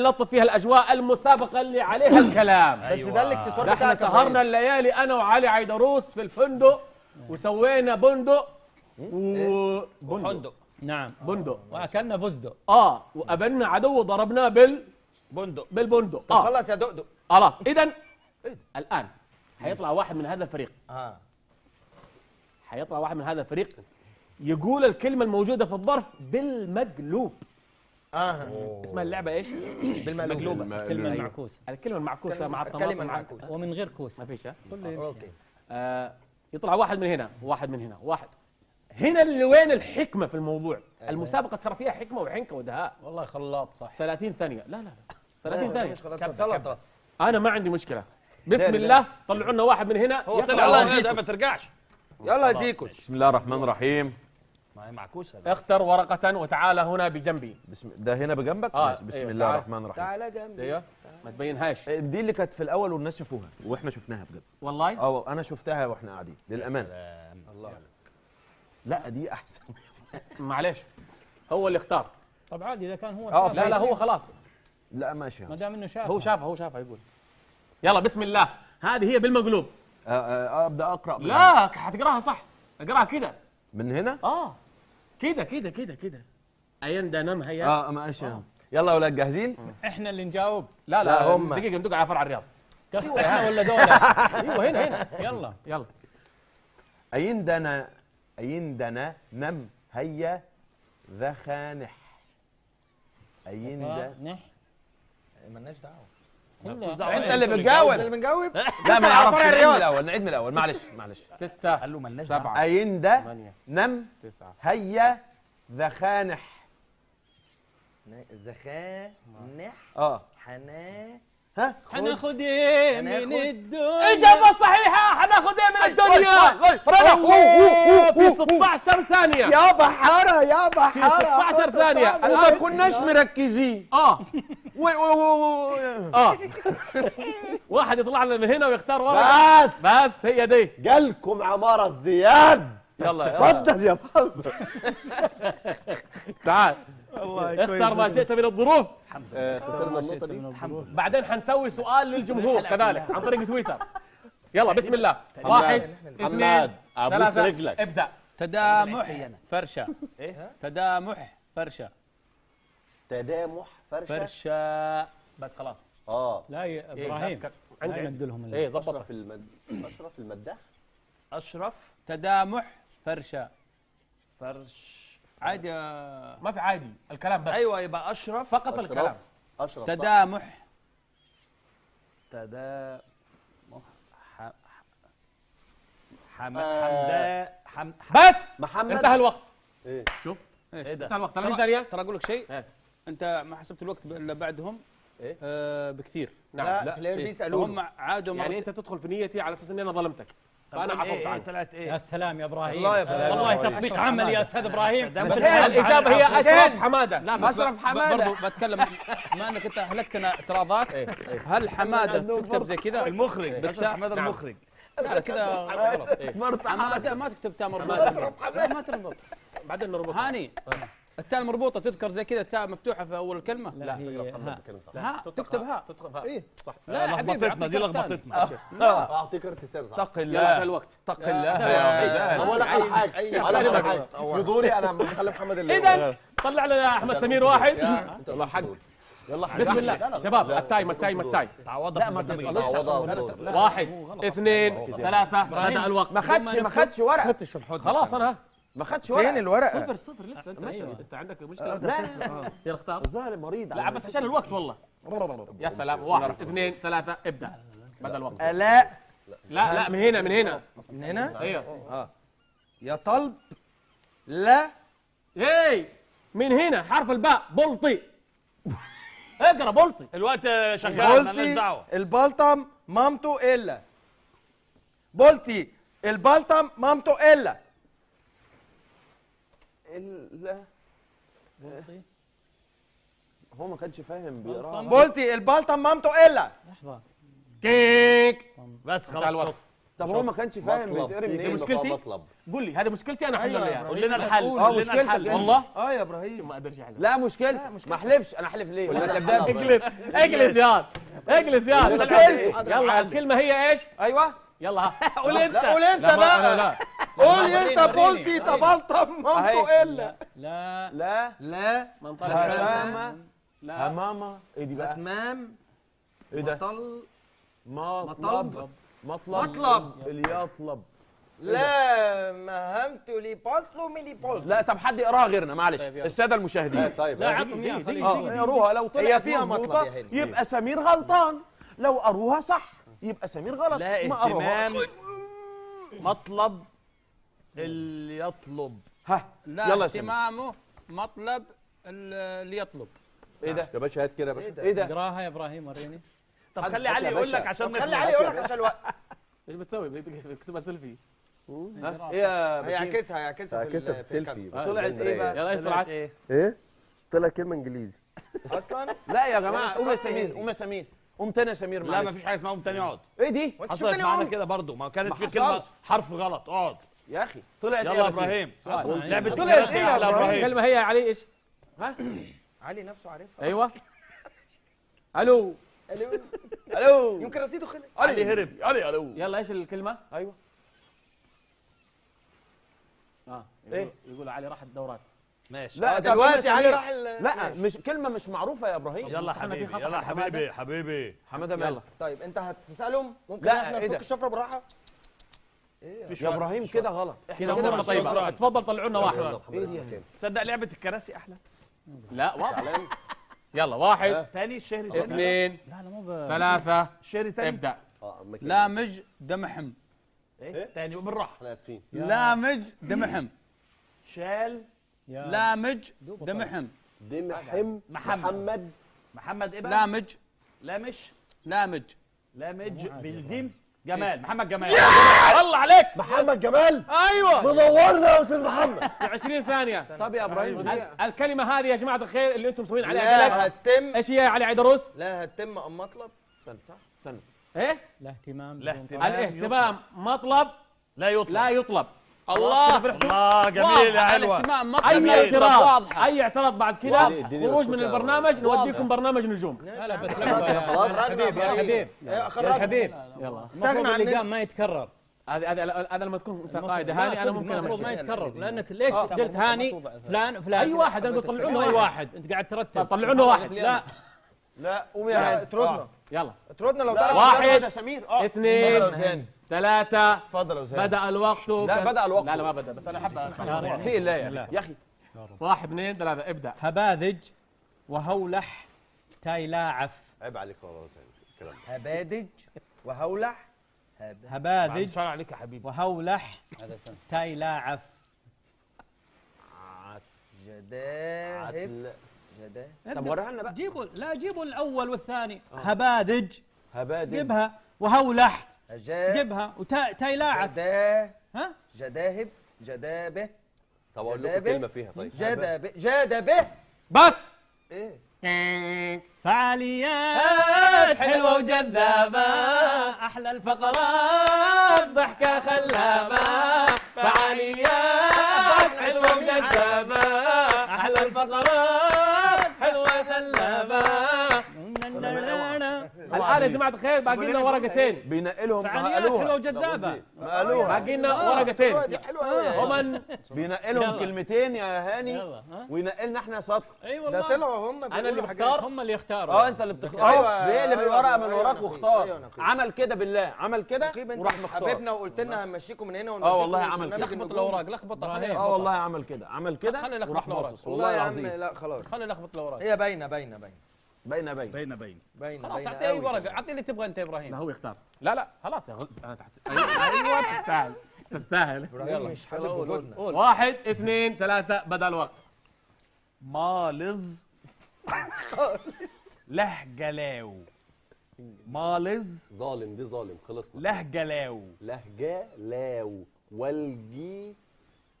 نلطف فيها الأجواء المسابقة اللي عليها الكلام. بس ده الاكسسوار إحنا سهرنا. الليالي أنا وعلي عيدروس في الفندق وسوينا بندق و بندق نعم. بندق. وأكلنا فستق. آه وقابلنا عدو وضربناه بال بندق. بالبندق. طب آه. خلص يا دقدق. خلاص. اذا الآن حيطلع واحد من هذا الفريق. آه. حيطلع واحد من هذا الفريق يقول الكلمة الموجودة في الظرف بالمقلوب. آه. اسمها اللعبة إيش؟ بالمقلوبة. كلمة أيوة. معكوسة الكلمة المعكوسة مع الكلمة الطماطم مع. ومن غير كوسة. ما فيش ها أوكي. آه يطلع واحد من هنا وواحد من هنا واحد. هنا اللي وين الحكمة في الموضوع؟ المسابقة ترى فيها حكمة وحنكة ودهاء. والله خلاط صح. 30 ثانية. لا لا لا. 30 ثانية. كم سلطة. أنا ما عندي مشكلة. بسم الله طلعوا لنا واحد من هنا. هو طلع الله ما ترجعش. يلا يا زيكوس بسم الله الرحمن الرحيم. ما هي معكوسة. اختر ورقة وتعال هنا بجنبي. بسم ده هنا بجنبك؟ آه، ماشي. بسم أيوة، الله تعال. الرحمن الرحيم. تعالى جنبي. أيوه ما تبينهاش. دي اللي كانت في الأول والناس شافوها وإحنا شفناها بجد. والله؟ آه أنا شفتها وإحنا قاعدين للامان الله. لا دي أحسن. معلش. هو اللي اختار. طب عادي إذا كان هو شاف. لا لا هو خلاص. لا ماشي ما دام إنه شاف هو شافها هو شافها يقول. يلا بسم الله. هذه هي بالمقلوب. آه، آه، أبدأ أقرأ. لا حتقراها صح. أقراها كده من هنا؟ آه. كده كده كده كده. اين دنم هيا؟ آه ماشي يلا يا أولاد جاهزين؟ إحنا اللي نجاوب. لا لا, لا، هم. دقيقة ندق على فرع الرياض. قصد إحنا ولا دولة. أيوه هنا هنا. يلا يلا. أيندنا أيندنا نم هيا ذا خانح؟ أيند نح مالناش دعوة. أنت اللي اللي بتجاوب. بنجاوب؟ لا ما نعرفش فرع نعيد من. الأول نعيد من الأول معلش معلش. ستة قال له مالناش سبعة. ثمانية. نم. تسعة. هيا ذا خانح زخا نح آه. حنا ها؟ حناخد إيه من هناخد- الدنيا؟ إجابة صحيحة. حناخد إيه من الدنيا؟ الله في 16 ثانية. يا بحارة يا بحارة. 16 ثانية. ما كناش مركزين. آه. و- آه. واحد يطلع لنا من هنا ويختار ورقة بس. بس هي دي. جالكم عمارة زياد يلا يلا. اتفضل يا محمد تعال. اختار ما شئت من الظروف. خسرنا النقطة دي بعدين حنسوي سؤال للجمهور كذلك عن طريق تويتر. يلا بسم الله. واحد اثنين ثلاثة. رجلك. ابدأ. تدامح فرشة. إيه؟ تدامح فرشة. تدامح. فرشة. فرشة. بس خلاص. آه. لا يا إيه، إبراهيم لا، عندي عندي عند لهم إيه ظبط اشرف المد أشرف المداح. أشرف تدامح فرشة. فرش. عادي يا- ما في عادي الكلام بس. أيوه يبقى أشرف. فقط الكلام. أشرف؟ تدامح. تدامح ح- حم آه. حمدا حم بس! محمد. انتهى الوقت. إيه. شوف. إيش انتهى الوقت. 30 ثانية ترى أقول لك شيء؟ إيه. انت ما حسبت الوقت إلا بعدهم؟ إيه؟ آه بكثير. نعم. لا, لا إيه. بيسألوه هم عادوا يعني أنت تدخل في نيتي على أساس إني أنا ظلمتك. فأنا عفوت عنك. ثلاث يا إيه سلام يا إبراهيم. الله يا إبراهيم. والله الله تطبيق عملي يا أستاذ إبراهيم. بس الإجابة هي اشرف حمادة. لا بس أشرف ب- حمادة. برضو بتكلم. ما إنك أنت هلكتنا اعتراضات. هل حمادة تكتب زي كذا؟ المخرج. اشرف حماد نعم. المخرج. لا كذا. غلط حماده ما تكتب مربوطه لا ما تربط. بعدين نربط هاني. التاء المربوطة تذكر زي كذا التاء مفتوحة في أول الكلمة؟ لا هي تقرأ ها. ها تكتب ها تدخل ها إيه. صح. لا يا حبيبي لخبطتنا دي كرت لخبطتنا. لا أعطيك ارتسال صح. اتق عشان الله الوقت. اتق الله لا،. لا حاجة ولا كلمة. أي حاجة. في دوري أنا بخلي محمد اللي إذا طلع لنا أحمد سمير واحد. يلا. حق. يلا بسم الله. شباب ال time ال time ال time. تعوضها لا ما واحد اثنين ثلاثة بدأ الوقت. ما خدش ما خدش ورقه خلاص أنا ما خدش فين ورقة. الورقة؟ صفر صفر لسه انت ماشي. انت عندك مشكلة. ده صفر. يلا اختار. الظاهر مريض لا بس عشان الوقت والله. يا سلام. واحد اثنين ثلاثة. ابدأ. بدأ الوقت الاء لا. لا من هنا من هنا. من هنا؟ أيوه. يا طلب لا. هي من هنا. حرف الباء بلطي. اقرأ بلطي. الوقت شغال مالناش بولتي دعوة. البلطم مامته إلا. بولتي البلطم مامته إلا. لا هو ما كانش فاهم بيقرأها. بولتي البلطم مامته إلا. لحظة. كيك بس خلاص الوقت. طب هو ما كانش فاهم. بيتقري منين؟ دي مشكلتي؟ بقى مطلب. قول لي هذه مشكلتي أنا احل أيوة ولا. قول لنا الحل قول لنا الحل. والله؟ آه يا إبراهيم. ما أقدرش احل لا مشكلة. ما أحلفش. أنا أحلف ليه؟ اجلس اجلس يا اجلس يا مشكلتي. يلا الكلمة هي إيش؟ أيوه. يلا. قول أنت لا قول انت بقى قول انت بولتي. تبلطم مامته. إلا. لا لا. لا منطقه همامة لا. همامة إيه دي بقى؟ اتمام إيه ده؟ مطل مطلب. مطلب. مطلب. اللي يطلب. لا مهمت لي بولتو ملي بولتو لا طب حد يقراها غيرنا معلش. طيب،. السادة المشاهدين. طيب لا. عطهم يقروها لو طلعت هي فيها مظبوطة مطلب. يبقى سمير غلطان. لو قروها صح يبقى سمير غلط. لا اهتمام. مطلب. اللي يطلب. ها لا يلا اهتمامه مطلب ال- اللي يطلب. إيه ده؟ يا باشا هات كده يا باشا. إيه ده؟ اقراها يا إبراهيم وريني. طب خلي علي يقول. لك عشان خلي. علي يقول لك عشان الوقت. إيش بتسوي؟ بتكتبها سيلفي؟ إيه يا بشير؟ هيعكسها هيعكسها في السيلفي. طلعت إيه بقى؟ يلا إيش طلعت؟ إيه؟ إيه؟ طلع كلمة إنجليزي. أصلا؟ لا يا جماعة قوم يا سمير. قوم يا سمير قوم تاني يا سمير لا معلش. ما فيش حاجة اسمها قوم تاني اقعد. إيه دي؟ حصلت معانا كده برضو. ما كانت في كلمة. حرف غلط. اقعد. يا أخي طلعت يلا إيه يا؟ إبراهيم. لعبة طلعت إيه يا؟ إبراهيم الكلمة هي يا علي إيش؟ ها؟ علي نفسه عارفها أيوه ألو ألو. ألو يمكن رصيده خلص علي هرب علي ألو يلا إيش الكلمة؟ أيوه آه إيه؟ يقول- علي راح الدورات ماشي لا آه، دلوقتي علي. راح لا ماشي. مش كلمة مش معروفة يا إبراهيم يلا حبيبي يلا. حبيبي حبيبي حمادة مالك طيب أنت هتسألهم ممكن لا، إحنا إيه؟ نفك الشفرة بالراحة إيه في يا إبراهيم كده غلط. كذا كده امورنا غلط. طيبة. شكراً. تفضل طلعوا لنا واحد دي تصدق لعبة الكراسي أحلى؟ لا واضح. يلا واحد. تاني الشهر تاني اثنين. لا لا مو. ثلاثة. الشهر تاني ابدأ. كده. لامج دمحم. إيه؟ تاني بالراحة. إحنا اسفين لامج دمحم. شال. لامج دمحم. دمحم محمد. محمد. محمد إيه بقى لامج لامش لامج لامج بالدم جمال محمد جمال الله عليك محمد جمال أيوه منورنا يا أستاذ محمد في 20 ثانية طب يا إبراهيم ال- الكلمة هذه يا جماعة الخير اللي أنتم مسوين عليها لا هتتم إيش هي يا علي عيدروس؟ لا هتتم ام مطلب استنى صح استنى إيه؟ لا اهتمام لا اهتمام. الاهتمام مطلب لا يطلب لا يطلب الله الله جميل يا حلوة اي. اعتراض. اي اعتراض بعد اديني خروج من البرنامج. نوديكم برنامج نجوم لا لا بس خلاص حبيبي يا حبيب إيه، يا. حبيب يلا. استغنى المفروض عننا. اللقاء ما يتكرر. هذا هذا هذا لما تكون انت قائد هاني أنا ممكن المفروض ما يتكرر. لأنك ليش آه. قلت هاني فلان فلان أي واحد، أنا قلت طلعوا لنا أي واحد. أنت قاعد ترتب. طلعوا لنا واحد. لا. لا. قوم يا هاني اطردنا يلا. اطردنا لو تعرف واحد. سمير. آه. اثنين. ثلاثة. اتفضل يا زين بدأ الوقت لا، بدأ الوقت. لا لا ما بدأ بس أنا أحب أسمع. في الله يا يا أخي. واحد اثنين ثلاثة. ابدأ. هباذج وهولح تايلاعف. عيب عليك والله يا زين الكلام ده. هبادج وهولح هب- هباذج شرع عليك يا حبيبي. وهولح تايلاعف. جداهب عدل. جداهب طب وريها لنا بقى. جيبوا لا جيبوا الأول والثاني. هباذج هبادل جيبها. وهولح. جيبها. وتايلاعف جدا ها؟ جداهب جدابه طب أقول لكم. كلمة فيها طيب. جدابه جدابه بس. إيه. فعاليات حلوة وجذابة أحلى الفقرات ضحكة خلابة. فعاليات حلوة وجذابة أحلى الفقرات حلوة خلابة الآن يا جماعة الخير باقي لنا ورقتين بينقلهم فعاليات حلوة وجذابة. نقلوها باقي لنا ورقتين ومن بينقلهم. كلمتين يا هاني وينقلنا إحنا سطر. أي ده والله طلعوا هم أنا اللي بختار. هم اللي يختاروا آه انت اللي بتختار أيوة، آه بيقلب أيوة، الورقة من أيوة، وراك. واختار. عمل كده بالله. عمل كده وراح مختار. حبيبنا وقلت لنا همشيكم من هنا آه والله عمل كده. لخبط. الأوراق خليه آه والله عمل كده. عمل كده خلي الأوراق. باصص. والله العظيم. لا خلاص. خلي يلخبط الأوراق. هي باينة باينة باينة. باينه باين باينه باين باينه خلاص أعطيه اي ورقة. أعطيه اللي تبغى أنت يا لا إبراهيم هو يختار. لا لا خلاص يا غز أنا تحت. أيوه أيوة، تستاهل. تستاهل. إبراهيم مش حابب وجودنا واحد اثنين ثلاثة بدأ الوقت. مالز. لهجلاو. مالز. ظالم دي ظالم. خلصنا. لهجلاو. لهجه لاو والجي.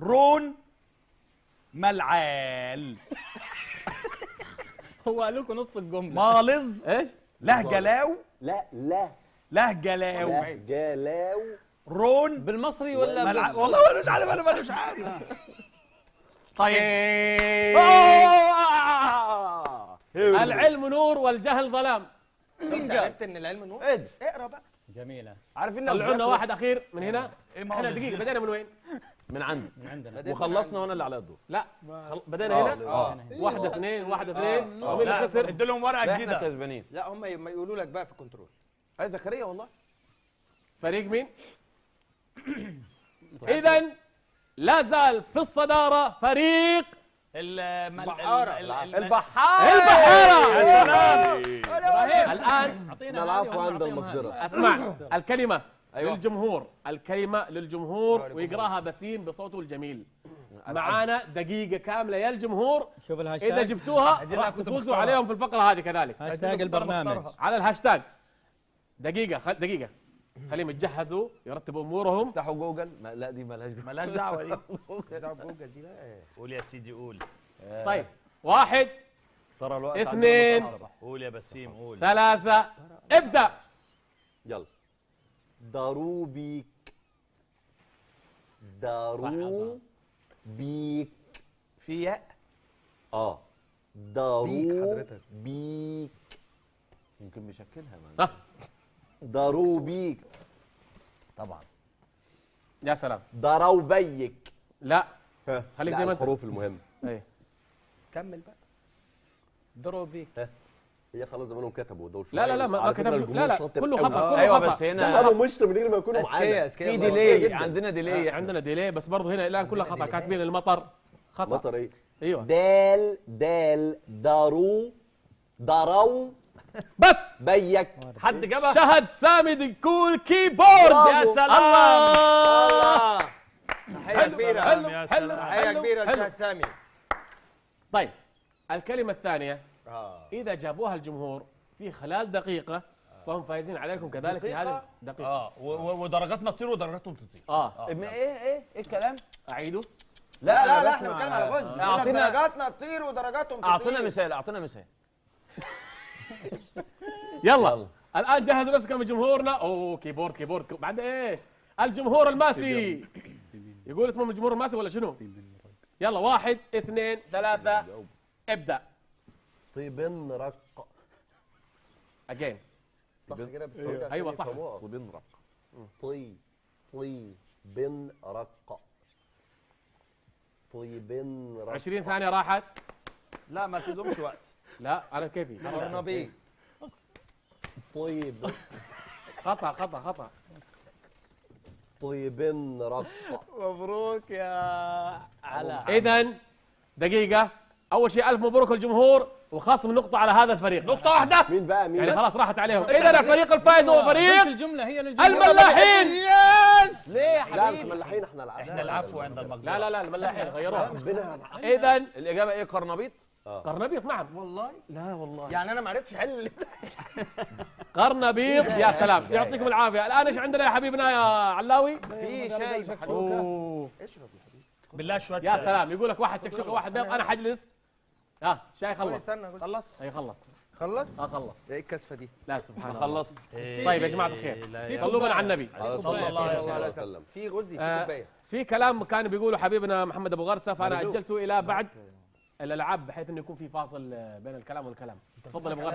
رون. ملعال هو قال لكم نص الجملة. مالز. إيش؟ لهجلاو لا لا. لهجلاو لهجه لاو رون. بالمصري ولا ملع... والله أنا مش عارف أنا مش عارف. طيب. العلم نور والجهل ظلام. انت عرفت إن العلم نور؟ اقرأ بقى. جميلة. عارفين طلعوا لنا واحد أخير من هنا. إيه ما هو إحنا؟ دقيقة بدينا من وين؟ من عندي. من عندنا. وخلصنا وأنا اللي على الدور لا خل... بدينا آه، هنا. آه. واحدة اثنين واحدة اثنين. ومين لا اللي خسر؟ ادوا لهم ورقة لا إحنا جديده كسبانين. لا هم ما يقولوا لك بقى في الكنترول. اي زكريا والله. فريق مين؟ اذا لا زال في الصدارة فريق البحارة. البحار البحارة. يا سلام. الآن أعطينا العفو عند المقدرة. أسمع الكلمة. أيوة. للجمهور الكلمة للجمهور ويقراها بسيم بصوته الجميل. معانا دقيقة كاملة يا الجمهور. شوف الهاشتاج. إذا جبتوها راح تفوزوا. عليهم في الفقرة هذه كذلك. هاشتاج البرنامج. على الهاشتاج. دقيقة خل... دقيقة. خليهم يتجهزوا يرتبوا أمورهم. افتحوا جوجل. ما لا دي مالهاش دعوة. ملهاش دعوة دي. جوجل. دي. لا. قول يا سيدي قول. طيب واحد ترى الوقت اثنين. قول يا بسيم قول. ثلاثة. ابدأ. يلا. ضروبيك ضرو بيك في ياء؟ آه. بيك ضرو حضرتك. بيك يمكن مشكلها ما ها ضرو بيك طبعا. يا سلام. ضرو بيك لا خليك زي ما انت. الحروف المهمة. إيه. كمل بقى. ضرب بيك هي خلاص زمانهم كتبوا دول لا لا لا ما, كتبش. لا لا كله خطأ كله أيوه خطأ بس هنا قالوا مش من غير ما يكونوا معانا. في. ديلي. عندنا ديلي عندنا ديلي بس برضه هنا الآن كلها خطأ. كاتبين المطر. خطأ. مطر إيه؟ أيوه. دال دال ضرو ضرو بس. بيك. حد جابها؟ شهد سامي يقول كيبورد. يا سلام. الله الله. تحية كبيرة. حلو يا حلو سلام. تحية كبيرة لشهد سامي. طيب الكلمة الثانية. آه. إذا جابوها الجمهور في خلال دقيقة فهم فايزين عليكم كذلك في؟ هذه دقيقة؟ آه. ودرجاتنا تطير ودرجاتهم تطير. آه. إيه إيه إيه الكلام؟ أعيده لا لا لا إحنا بنتكلم على غز يقول لك أعطينا- درجاتنا تطير ودرجاتهم تطير. أعطينا مثال أعطينا مثال. يلا الآن جهزوا نفسكم جمهورنا. أوه keyboard keyboard. بعد إيش؟ الجمهور الماسي. يقول اسمه من الجمهور الماسي ولا شنو؟ يلا واحد اثنين ثلاثة. ابدأ. طيبن رق. اجين صح كده؟ عشان أيوة صح. طيبن رق. طي طي بن رق. طيبن رق. 20 ثانية راحت. لا ما تدومش وقت. لا على كيفي. برنابيط طيب. خطأ خطأ خطأ. طيبن رق. مبروك يا علاء إذا دقيقة. أول شيء ألف مبروك الجمهور وخصم نقطة على هذا الفريق. نقطة واحدة. مين بقى؟ مين يعني خلاص راحت عليهم. إذا الفريق الفايز هو فريق الجملة هي الملاحين. yes! ليه يا لا مش حبيبي؟ ملاحين إحنا العاب إحنا العفو عند المقدرة. لا لا لا الملاحين غيروها. ربنا إذا الإجابة إيه؟ قرنبيط؟ قرنبيط نعم. والله؟ لا والله. يعني أنا ما عرفتش احل اللي قرنبيط يا سلام. يعطيكم العافية. الآن إيش عندنا يا حبيبنا يا علاوي؟ في شاي أوه. بالله شوية. يا سلام. يقول لك واحد شكشوكة واحد بيض. أنا حجلس. ها شاي خلص استنى خلص؟ أي خلص. خلص؟ آه خلص. إيه الكسفة دي. لا سبحان الله. خلص. طيب يا جماعة الخير. صلوا على النبي. صلى الله عليه وسلم. في غزي في آه، كوباية. في كلام كان بيقوله حبيبنا محمد أبو غرسة فأنا. أجلته إلى بعد الألعاب بحيث إنه يكون في فاصل بين الكلام والكلام. تفضل يا أبو غرسة.